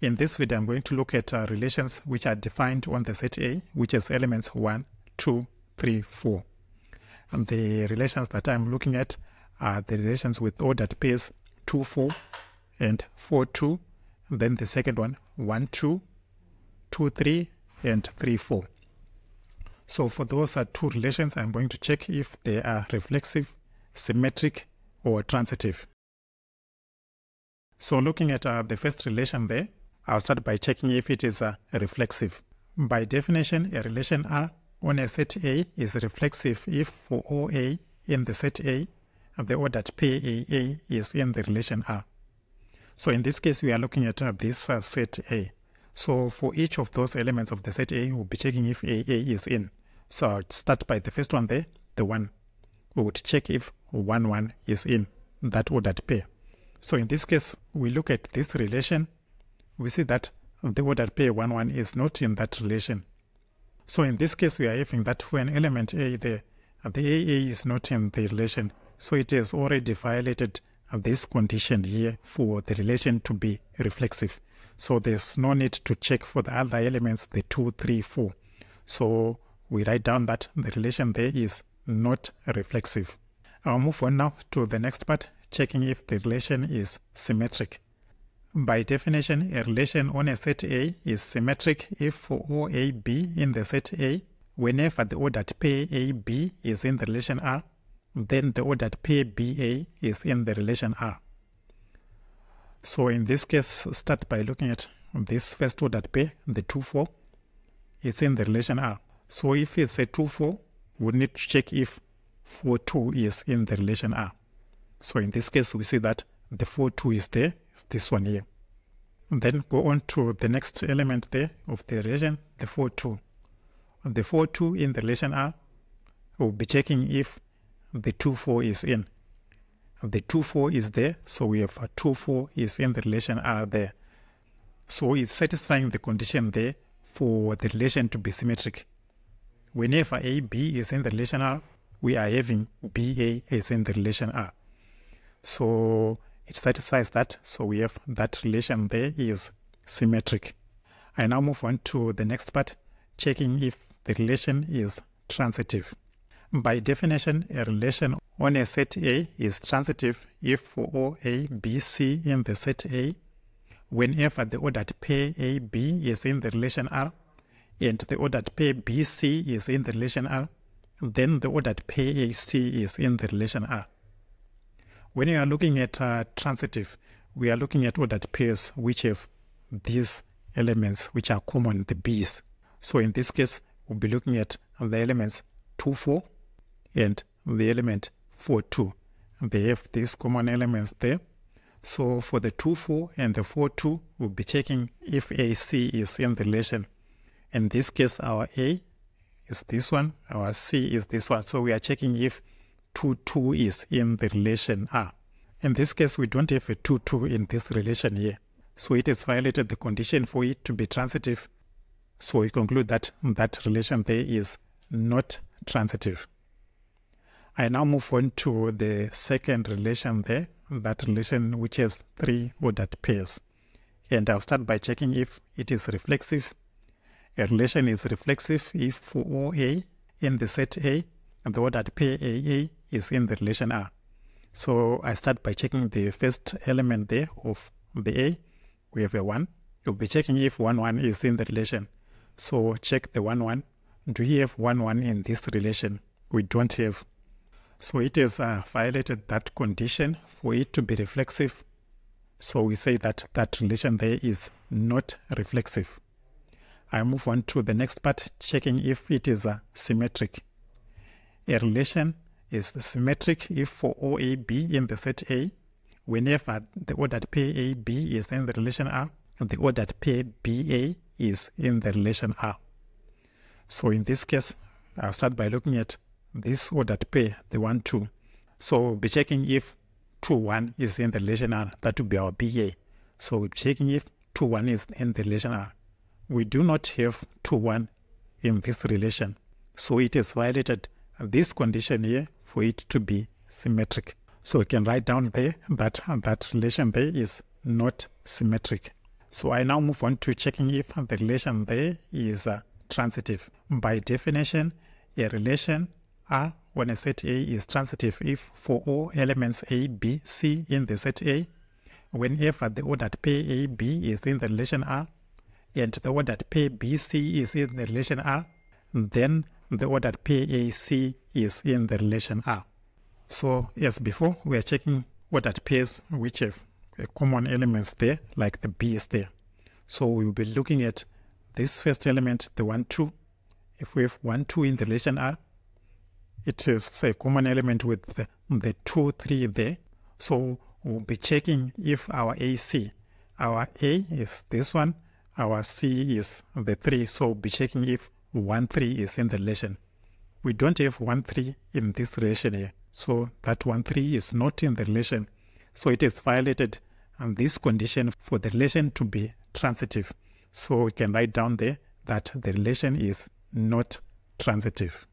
In this video, I'm going to look at uh, relations which are defined on the set A, which is elements 1, 2, 3, 4. And the relations that I'm looking at are the relations with ordered pairs 2, 4 and 4, 2. And then the second one, 1, 2, 2, 3 and 3, 4. So for those two relations, I'm going to check if they are reflexive, symmetric or transitive. So looking at uh, the first relation there, I'll start by checking if it is uh, reflexive. By definition, a relation R on a set A is reflexive if for OA in the set A, the ordered pair AA is in the relation R. So in this case, we are looking at uh, this uh, set A. So for each of those elements of the set A, we'll be checking if AA is in. So I'll start by the first one there, the 1. We would check if 1, 1 is in that ordered pair. So in this case, we look at this relation we see that the ordered pair 1 1 is not in that relation. So in this case, we are having that an element A there, the AA is not in the relation. So it has already violated this condition here for the relation to be reflexive. So there's no need to check for the other elements, the 2, 3, 4. So we write down that the relation there is not reflexive. I'll move on now to the next part, checking if the relation is symmetric. By definition, a relation on a set A is symmetric if for OAB in the set A, whenever the ordered pair AB is in the relation R, then the ordered pair BA is in the relation R. So in this case, start by looking at this first ordered pair, the 2, 4, is in the relation R. So if it's a 2, 4, we need to check if 4, 2 is in the relation R. So in this case, we see that the 4, 2 is there, this one here. And then go on to the next element there of the relation, the 4, 2. And The 4, 2 in the relation R, we'll be checking if the 2, 4 is in. The 2, 4 is there, so we have a 2, 4 is in the relation R there. So it's satisfying the condition there for the relation to be symmetric. Whenever AB is in the relation R, we are having BA is in the relation R. So it satisfies that. So we have that relation there is symmetric. I now move on to the next part, checking if the relation is transitive. By definition, a relation on a set A is transitive if for all A, B, C in the set A, whenever the ordered pair A, B is in the relation R, and the ordered pair B, C is in the relation R, then the ordered pair A, C is in the relation R. When you are looking at uh, transitive, we are looking at ordered pairs which have these elements which are common, the B's. So in this case, we'll be looking at the elements 2, 4 and the element 4, 2. They have these common elements there. So for the 2, 4 and the 4, 2, we'll be checking if AC is in the relation. In this case, our A is this one, our C is this one. So we are checking if 2, 2 is in the relation R. In this case, we don't have a 2, 2 in this relation here. So it has violated the condition for it to be transitive. So we conclude that that relation there is not transitive. I now move on to the second relation there, that relation which has three ordered pairs. And I'll start by checking if it is reflexive. A relation is reflexive if for OA in the set A, the ordered pair AA is in the relation R. So I start by checking the first element there of the A. We have a 1. You'll be checking if 1, 1 is in the relation. So check the 1, 1. Do we have 1, 1 in this relation? We don't have. So it has uh, violated that condition for it to be reflexive. So we say that that relation there is not reflexive. I move on to the next part, checking if it is uh, symmetric. A relation is symmetric if for OAB in the set A, whenever the ordered pair AB is in the relation R, and the ordered pair BA is in the relation R. So in this case, I'll start by looking at this ordered pair, the 1, 2. So we'll be checking if 2, 1 is in the relation R. That would be our BA. So we're checking if 2, 1 is in the relation R. We do not have 2, 1 in this relation. So it is violated this condition here for it to be symmetric. So we can write down there that that relation there is not symmetric. So I now move on to checking if the relation there is uh, transitive. By definition, a relation R when a set A is transitive if for all elements A, B, C in the set A, whenever the ordered pair A, B is in the relation R, and the ordered pair B, C is in the relation R, then the ordered pair A, C is in the relation R. So as before, we are checking ordered pairs which have a common elements there, like the B is there. So we will be looking at this first element, the 1, 2. If we have 1, 2 in the relation R, it is a common element with the, the 2, 3 there. So we'll be checking if our AC, our A is this one, our C is the 3. So we'll be checking if 1, 3 is in the relation. We don't have 1, 3 in this relation here. So that 1, 3 is not in the relation. So it is violated and this condition for the relation to be transitive. So we can write down there that the relation is not transitive.